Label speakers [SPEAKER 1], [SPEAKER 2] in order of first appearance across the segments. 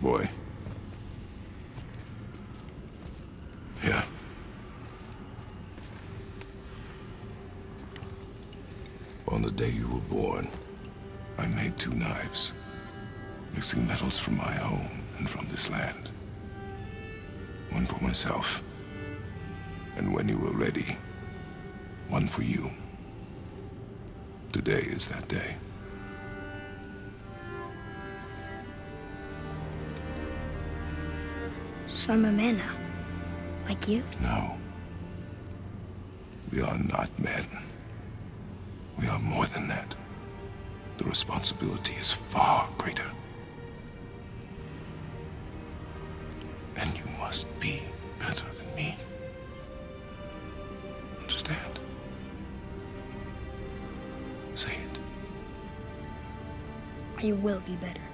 [SPEAKER 1] boy. Here. On the day you were born, I made two knives, mixing metals from my home and from this land. One for myself, and when you were ready, one for you. Today is that day.
[SPEAKER 2] So I'm a man now. Like you?
[SPEAKER 1] No. We are not men. We are more than that. The responsibility is far greater. And you must be better than me. Understand? Say it.
[SPEAKER 2] You will be better.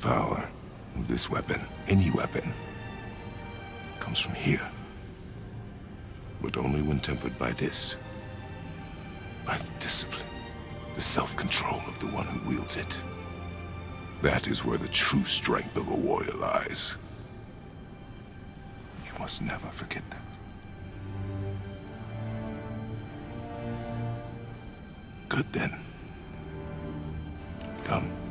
[SPEAKER 1] Power of this weapon, any weapon, comes from here. But only when tempered by this. By the discipline, the self-control of the one who wields it. That is where the true strength of a warrior lies. You must never forget that. Good then. Come.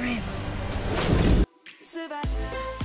[SPEAKER 2] forever.
[SPEAKER 3] Survive.